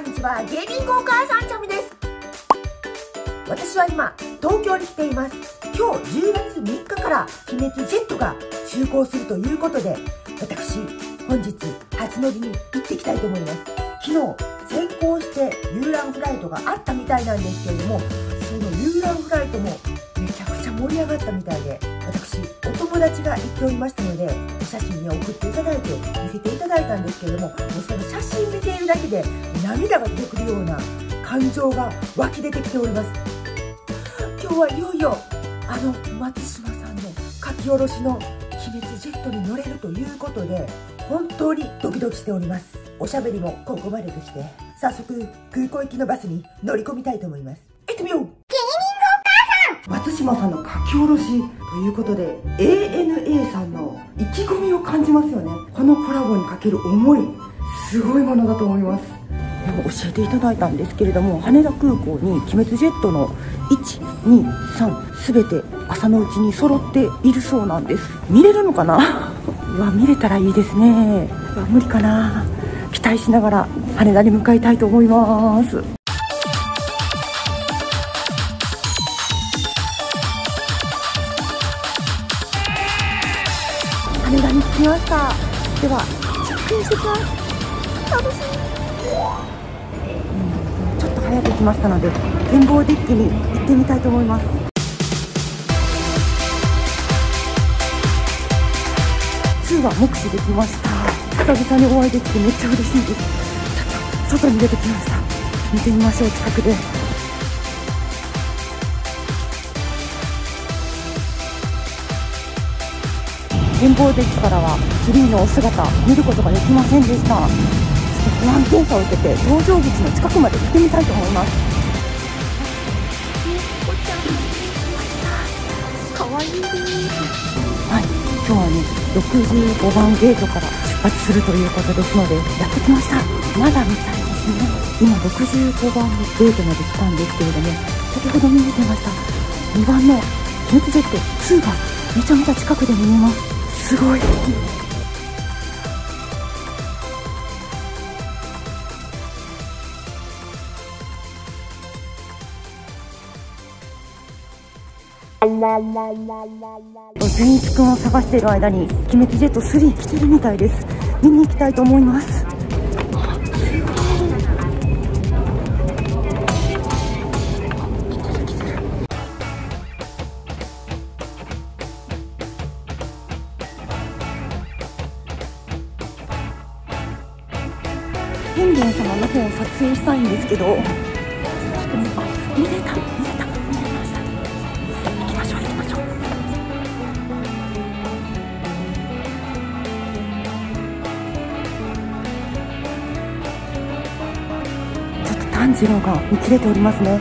んにちはゲーミングお母さんチャムです私は今東京に来ています。今日10月3日から鬼滅ジェットが就航するということで私本日初乗りに行ってきたいと思います昨日先行して遊覧フライトがあったみたいなんですけれどもその遊覧フライトもめちゃ盛り上がったみたいで私お友達が行っておりましたのでお写真に送っていただいて見せていただいたんですけれどももうその写真見ているだけで涙が出てくるような感情が湧き出てきております。今日はいよいよあの松島さんの書き下ろしの「鬼滅ジェット」に乗れるということで本当にドキドキしております。おしゃべりもここまでとして早速空港行きのバスに乗り込みたいと思います。行ってみよう松島さんの書き下ろしということで ANA さんの意気込みを感じますよね。このコラボにかける思いすごいものだと思います。教えていただいたんですけれども羽田空港に鬼滅ジェットの123全て朝のうちに揃っているそうなんです。見れるのかな？うわ見れたらいいですね。うわ無理かな。期待しながら羽田に向かいたいと思います。羽田に着きました。ではチェックインしてきます。楽しみ。うんちょっと早く来ましたので展望デッキに行ってみたいと思います。通話目視できました。久々にお会いできてめっちゃ嬉しいです。ちょっと外に出てきました。見てみましょう近くで。展望デッキからはフリーのお姿見ることができませんでした。ちょっと不安検査を受けて搭乗口の近くまで行ってみたいと思います。かわいいはい。今日はね65番ゲートから出発するということですのでやってきました。まだみたいですね。今65番のゲートまで来たんですけれども先ほど見えてました。2番の秘密ジェット2がめちゃめちゃ近くで見えますすごい。全日くんを探している間に鬼滅ジェット3来てるみたいです。見に行きたいと思います。ペンギン様の方を撮影したいんですけど。ちょっとあ見れた見れた見れました。行きましょう行きましょう。ちょっと炭治郎が見切れておりますね。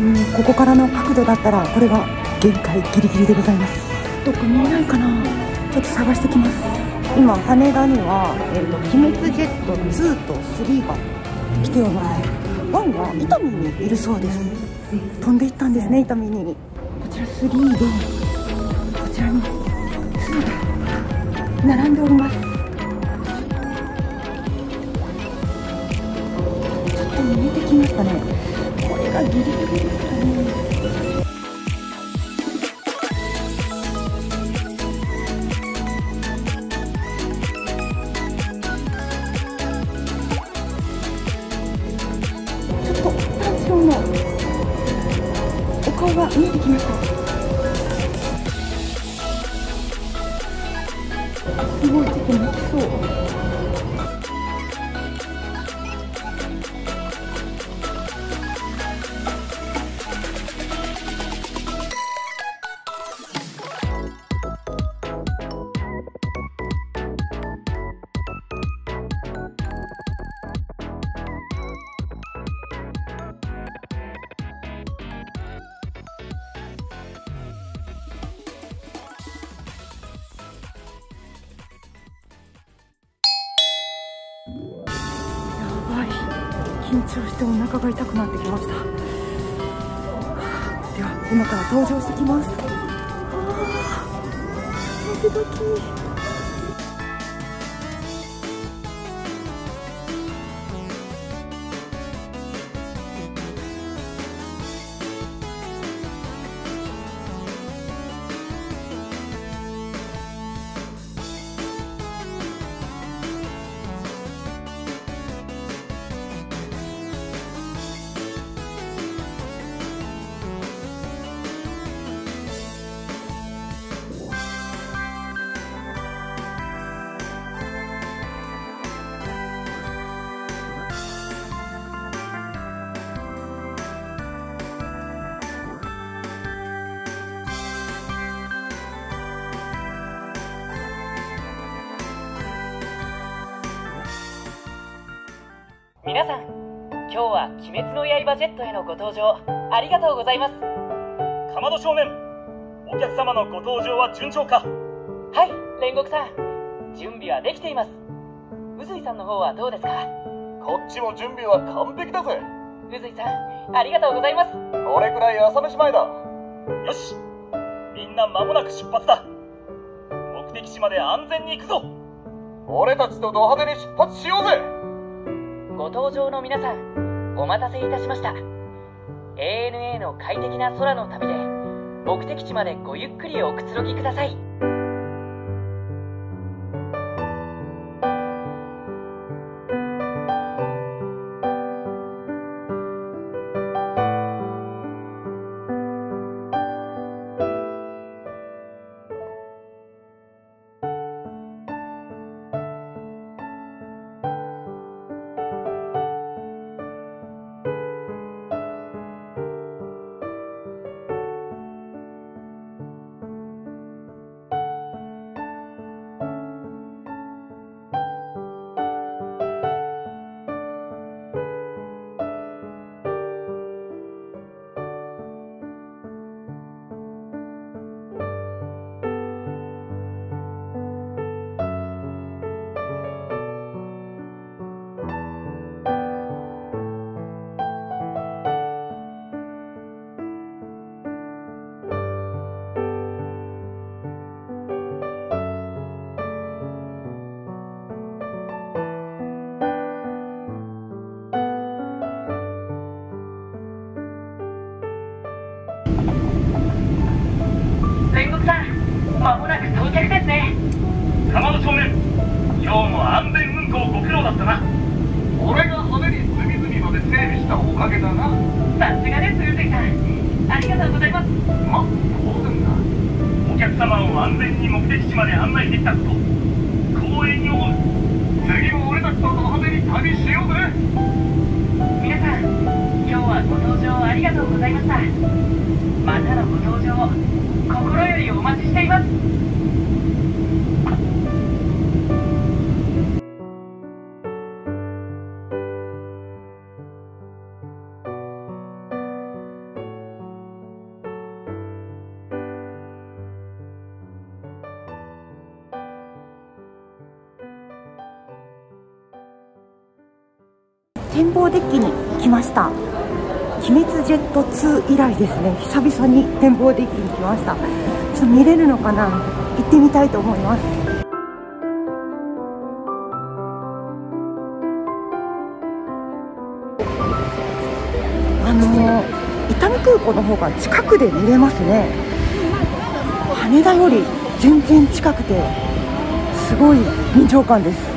うんここからの角度だったらこれが限界ギリギリでございます。どっか見えないかな。ちょっと探してきます今羽田には、えーと、鬼滅ジェット2と3が来ております。1は伊丹にいるそうです。飛んでいったんですね伊丹に。こちら3でこちらに2が並んでおります。ちょっと見えてきましたね。これがギリギリお顔が見えてきましたすごいちょっと泣きそう。緊張してお腹が痛くなってきました。では今から登場してきます。ドキドキ。皆さん今日は「鬼滅の刃ジェット」へのご搭乗ありがとうございます。かまど少年お客様のご搭乗は順調か？はい煉獄さん。準備はできています。宇髄さんの方はどうですか？こっちも準備は完璧だぜ。宇髄さんありがとうございます。これくらい朝飯前だ。よしみんな間もなく出発だ。目的地まで安全に行くぞ。俺たちとド派手に出発しようぜご搭乗の皆さんお待たせいたしました。ANA の快適な空の旅で目的地までごゆっくりおくつろぎください。備したおかげだなさすがです宇髄さんありがとうございますま当然だお客様を安全に目的地まで案内できたこと。光栄に思う次も俺たちとド派手に旅しようぜ皆さん今日はご搭乗ありがと。うございましたまたのご搭乗を心展望デッキに来ました。鬼滅ジェット2以来ですね。久々に展望デッキに来ました。ちょっと見れるのかな？行ってみたいと思います。あの伊丹空港の方が近くで見れますね。羽田より全然近くてすごい臨場感です。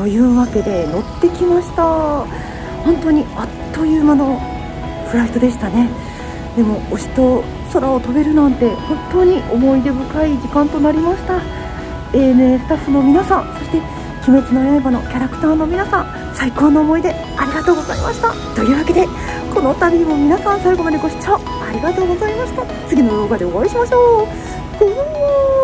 というわけで乗ってきました。本当にあっという間のフライトでしたね。でも推しと空を飛べるなんて本当に思い出深い時間となりました。ANA スタッフの皆さんそして「鬼滅の刃」のキャラクターの皆さん最高の思い出ありがとうございました。というわけでこの旅も皆さん最後までご視聴ありがとうございました。次の動画でお会いしましょう。ご